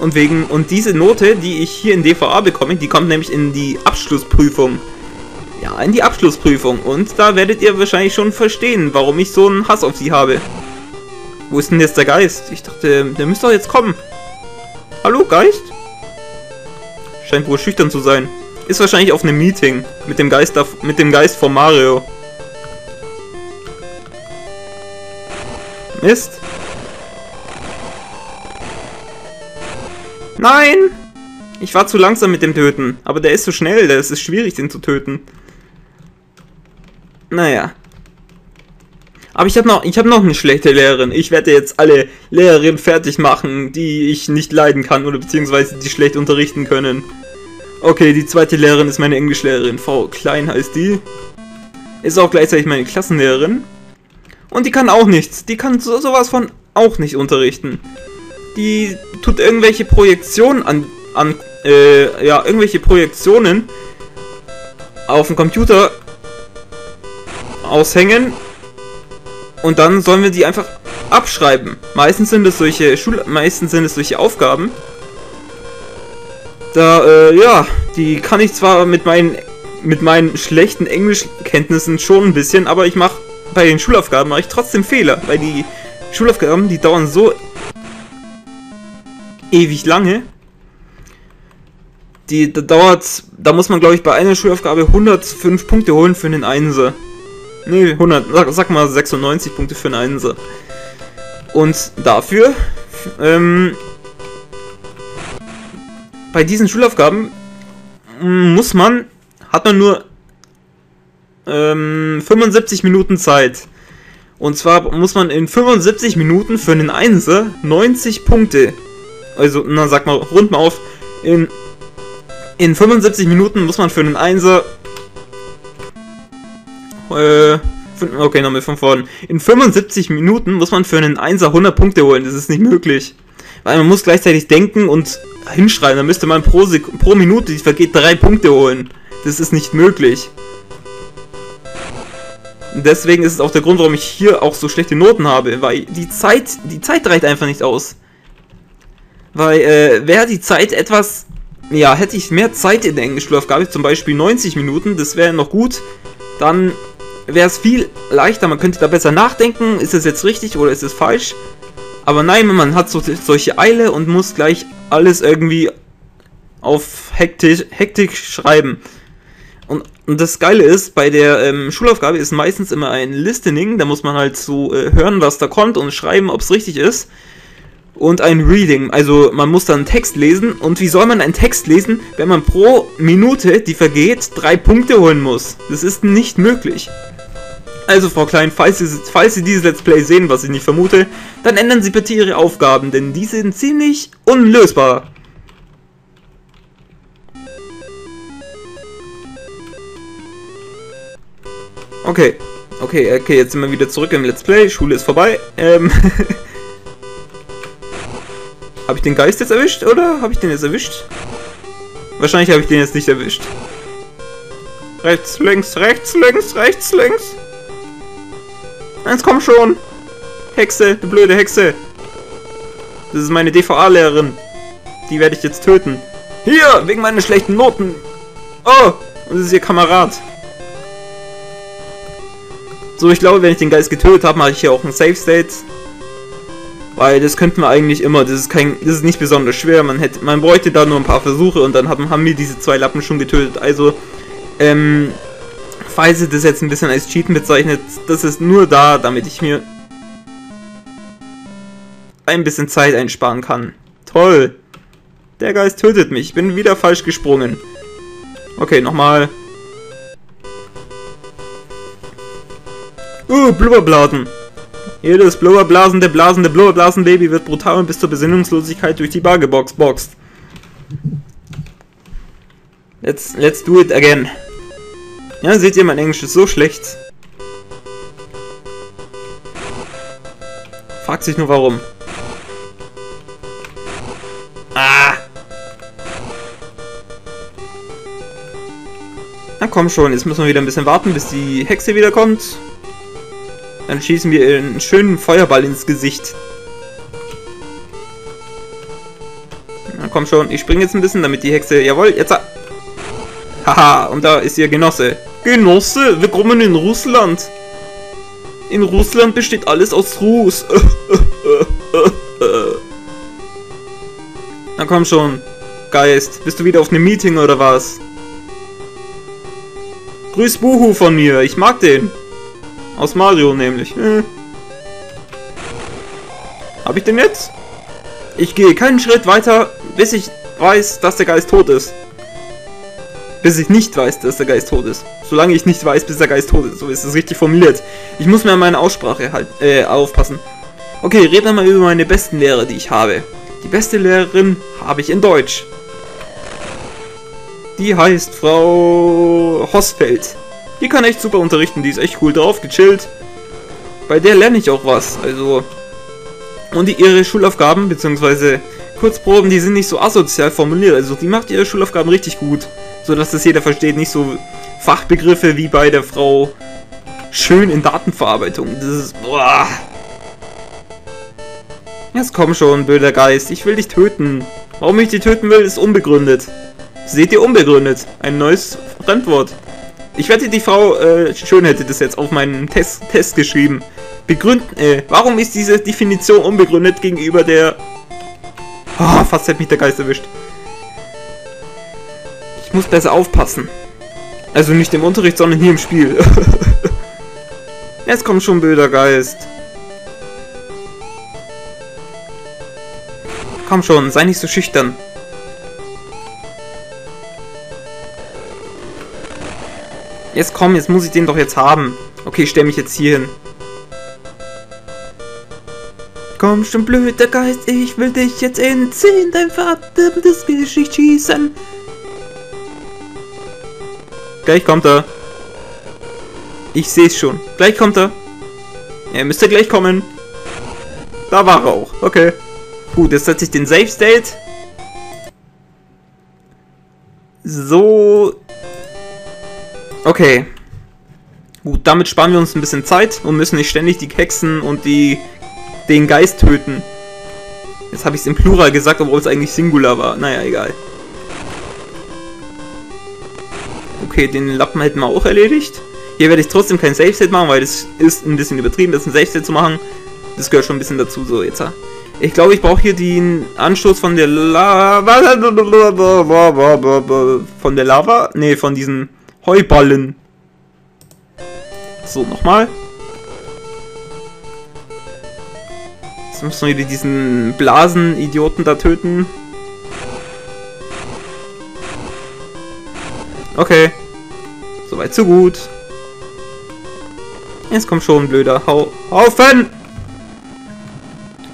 Und wegen und diese Note, die ich hier in DVA bekomme, die kommt nämlich in die Abschlussprüfung. Ja, in die Abschlussprüfung. Und da werdet ihr wahrscheinlich schon verstehen, warum ich so einen Hass auf sie habe. Wo ist denn jetzt der Geist? Ich dachte, der müsste doch jetzt kommen. Hallo, Geist? Scheint wohl schüchtern zu sein. Ist wahrscheinlich auf einem Meeting mit dem Geist, mit dem Geist von Mario. Mist. Nein! Ich war zu langsam mit dem Töten. Aber der ist so schnell, es ist schwierig, den zu töten. Naja. Aber ich habe noch, hab noch eine schlechte Lehrerin. Ich werde jetzt alle Lehrerinnen fertig machen, die ich nicht leiden kann oder beziehungsweise die schlecht unterrichten können. Okay, die zweite Lehrerin ist meine Englischlehrerin. Frau Klein heißt die. Ist auch gleichzeitig meine Klassenlehrerin. Und die kann auch nichts. Die kann so, sowas von auch nicht unterrichten. Die tut irgendwelche Projektionen an, an äh, ja, irgendwelche Projektionen auf dem Computer aushängen. Und dann sollen wir die einfach abschreiben. Meistens sind es solche Schul meistens sind es solche Aufgaben. Da, äh, ja, die kann ich zwar mit meinen mit meinen schlechten Englischkenntnissen schon ein bisschen, aber ich mache bei den Schulaufgaben mache ich trotzdem Fehler, weil die Schulaufgaben, die dauern so ewig lange. Die da dauert, da muss man glaube ich bei einer Schulaufgabe 105 Punkte holen für einen Einser. Ne, 100, sag, sag, mal 96 Punkte für einen Einser. Und dafür, ähm, bei diesen Schulaufgaben muss man, hat man nur ähm, 75 Minuten Zeit. Und zwar muss man in 75 Minuten für einen Einser 90 Punkte, also na sag mal, rund mal auf, in, in 75 Minuten muss man für einen Einser, äh, okay, nochmal von vorne, in 75 Minuten muss man für einen Einser 100 Punkte holen, das ist nicht möglich. Weil man muss gleichzeitig denken und hinschreiben, dann müsste man pro, Sek pro Minute, die vergeht, drei Punkte holen. Das ist nicht möglich. Deswegen ist es auch der Grund, warum ich hier auch so schlechte Noten habe, weil die Zeit, die Zeit reicht einfach nicht aus. Weil, äh, wäre die Zeit etwas, ja, hätte ich mehr Zeit in der Englischschulaufgabe, zum Beispiel 90 Minuten, das wäre noch gut, dann wäre es viel leichter, man könnte da besser nachdenken, ist es jetzt richtig oder ist es falsch. Aber nein, man hat so, solche Eile und muss gleich alles irgendwie auf Hektik, Hektik schreiben. Und, und das Geile ist, bei der ähm, Schulaufgabe ist meistens immer ein Listening, da muss man halt so äh, hören, was da kommt und schreiben, ob es richtig ist. Und ein Reading, also man muss dann einen Text lesen. Und wie soll man einen Text lesen, wenn man pro Minute, die vergeht, drei Punkte holen muss? Das ist nicht möglich. Also Frau Klein, falls Sie, falls Sie dieses Let's Play sehen, was ich nicht vermute, dann ändern Sie bitte Ihre Aufgaben, denn die sind ziemlich unlösbar. Okay. Okay, okay, jetzt sind wir wieder zurück im Let's Play. Schule ist vorbei. Ähm. habe ich den Geist jetzt erwischt, oder? Habe ich den jetzt erwischt? Wahrscheinlich habe ich den jetzt nicht erwischt. Rechts, links, rechts, links, rechts, links. Eins komm schon. Hexe, du blöde Hexe. Das ist meine DVA-Lehrerin. Die werde ich jetzt töten. Hier, wegen meiner schlechten Noten. Oh, und das ist ihr Kamerad. So, ich glaube, wenn ich den Geist getötet habe, mache ich hier auch ein Safe State. Weil das könnten wir eigentlich immer. Das ist kein, das ist nicht besonders schwer. Man hätte, man bräuchte da nur ein paar Versuche und dann haben, haben wir diese zwei Lappen schon getötet. Also, ähm, falls ihr das jetzt ein bisschen als Cheaten bezeichnet, das ist nur da, damit ich mir ein bisschen Zeit einsparen kann. Toll. Der Geist tötet mich. Ich bin wieder falsch gesprungen. Okay, nochmal. Uh, Blubberblasen. Jedes blubberblasende, blasende Blubberblasenbaby wird brutal und bis zur Besinnungslosigkeit durch die Bar geboxt. Boxt. Let's, let's do it again. Ja, seht ihr, mein Englisch ist so schlecht. Fragt sich nur warum. Ah! Na komm schon, jetzt müssen wir wieder ein bisschen warten, bis die Hexe wiederkommt. Dann schießen wir einen schönen Feuerball ins Gesicht. Na komm schon, ich springe jetzt ein bisschen, damit die Hexe... Jawohl, jetzt... Haha, und da ist ihr Genosse. Genosse, willkommen in Russland. In Russland besteht alles aus Ruß. Na komm schon, Geist. Bist du wieder auf einem Meeting oder was? Grüß Buhu von mir, ich mag den. Aus Mario nämlich. Hm. Hab ich den jetzt? Ich gehe keinen Schritt weiter, bis ich weiß, dass der Geist tot ist. Bis ich nicht weiß, dass der Geist tot ist. Solange ich nicht weiß, bis der Geist tot ist. So ist es richtig formuliert. Ich muss mir an meine Aussprache halt äh, aufpassen. Okay, wir mal über meine besten Lehrer, die ich habe. Die beste Lehrerin habe ich in Deutsch. Die heißt Frau Hosfeld. Die kann echt super unterrichten, die ist echt cool drauf, gechillt. Bei der lerne ich auch was, also... Und die, ihre Schulaufgaben, beziehungsweise Kurzproben, die sind nicht so asozial formuliert, also die macht ihre Schulaufgaben richtig gut. So dass das jeder versteht, nicht so Fachbegriffe wie bei der Frau schön in Datenverarbeitung. Das ist, boah. Jetzt komm schon, böser Geist, ich will dich töten. Warum ich dich töten will, ist unbegründet. Seht ihr unbegründet? Ein neues Fremdwort. Ich wette, die Frau äh, Schön hätte das jetzt auf meinen Test, Test geschrieben. Begründen, äh, warum ist diese Definition unbegründet gegenüber der... Oh, fast hätte mich der Geist erwischt. Ich muss besser aufpassen. Also nicht im Unterricht, sondern hier im Spiel. Jetzt kommt schon böser Geist. Komm schon, sei nicht so schüchtern. Jetzt komm, jetzt muss ich den doch jetzt haben. Okay, ich stell mich jetzt hier hin. Komm schon, blöder Geist, ich will dich jetzt entziehen, dein verdammtes Geschicht schießen. Gleich kommt er. Ich seh's schon. Gleich kommt er. Er müsste gleich kommen. Da war er auch. Okay. Gut, jetzt setze ich den Safe State. So Okay. Gut, damit sparen wir uns ein bisschen Zeit und müssen nicht ständig die Hexen und die den Geist töten. Jetzt habe ich es im Plural gesagt, obwohl es eigentlich Singular war. Naja, egal. Okay, den Lappen hätten wir auch erledigt. Hier werde ich trotzdem kein Safe-Set machen, weil das ist ein bisschen übertrieben, das ein Safe-Set zu machen. Das gehört schon ein bisschen dazu, so jetzt. Ich glaube, ich brauche hier den Anstoß von der Lava... Von der Lava? Ne, von diesen Heuballen. So, nochmal. Jetzt müssen wir diesen Blasen-Idioten da töten. Okay. Soweit so gut. Jetzt kommt schon ein blöder Hau Haufen!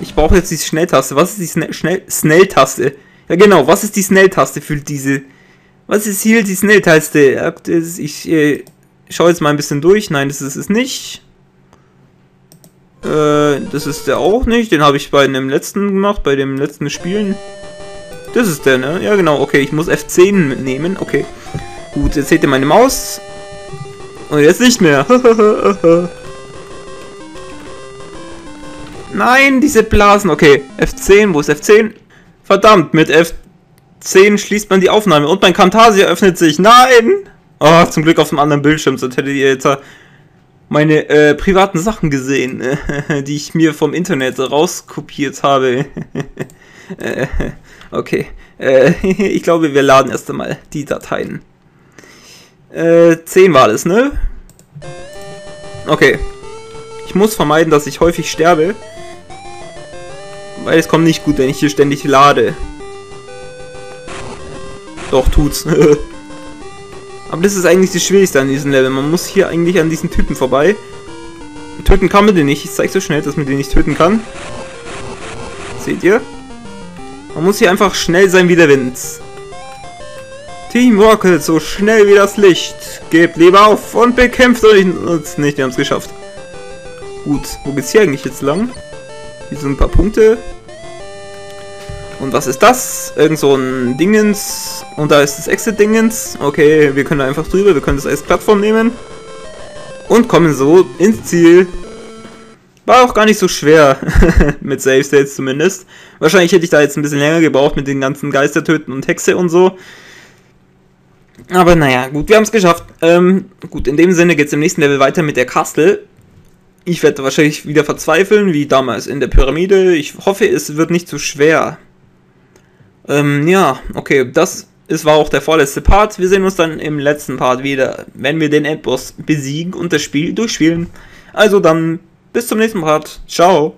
Ich brauche jetzt die Schnelltaste. Was ist die Schnell Snell-Taste? Ja genau, was ist die Snell-Taste für diese was ist hier die Schnelltaste? Ich äh, schaue jetzt mal ein bisschen durch. Nein, das ist es nicht. Äh, das ist der auch nicht. Den habe ich bei dem letzten gemacht, bei dem letzten Spielen. Das ist der, ne? Ja, genau. Okay, ich muss F10 nehmen. Okay. Gut, jetzt seht ihr meine Maus. Und jetzt nicht mehr. Nein, diese Blasen. Okay, F10. Wo ist F10? Verdammt, mit F 10 schließt man die Aufnahme und mein Camtasia öffnet sich. Nein! Oh, zum Glück auf dem anderen Bildschirm, sonst hättet ihr jetzt meine äh, privaten Sachen gesehen, die ich mir vom Internet rauskopiert habe. okay. Äh, ich glaube, wir laden erst einmal die Dateien. Äh, 10 war das, ne? Okay. Ich muss vermeiden, dass ich häufig sterbe. Weil es kommt nicht gut, wenn ich hier ständig lade. Doch, tut's. Aber das ist eigentlich das Schwierigste an diesem Level. Man muss hier eigentlich an diesen Typen vorbei. Töten kann man den nicht. Ich zeig so schnell, dass man den nicht töten kann. Seht ihr? Man muss hier einfach schnell sein wie der Wind. Team Rocket, so schnell wie das Licht. Gebt lieber auf und bekämpft euch nicht. Wir haben es geschafft. Gut, wo geht's hier eigentlich jetzt lang? Hier sind ein paar Punkte. Und was ist das? Irgend so ein Dingens. Und da ist das Exit-Dingens. Okay, wir können da einfach drüber. Wir können das als Plattform nehmen. Und kommen so ins Ziel. War auch gar nicht so schwer. mit Save States zumindest. Wahrscheinlich hätte ich da jetzt ein bisschen länger gebraucht mit den ganzen Geistertöten und Hexe und so. Aber naja, gut, wir haben es geschafft. Ähm, gut, in dem Sinne geht es im nächsten Level weiter mit der Kastel. Ich werde wahrscheinlich wieder verzweifeln, wie damals in der Pyramide. Ich hoffe, es wird nicht zu schwer. Ähm, ja, okay, das ist, war auch der vorletzte Part. Wir sehen uns dann im letzten Part wieder, wenn wir den Endboss besiegen und das Spiel durchspielen. Also dann, bis zum nächsten Part. Ciao.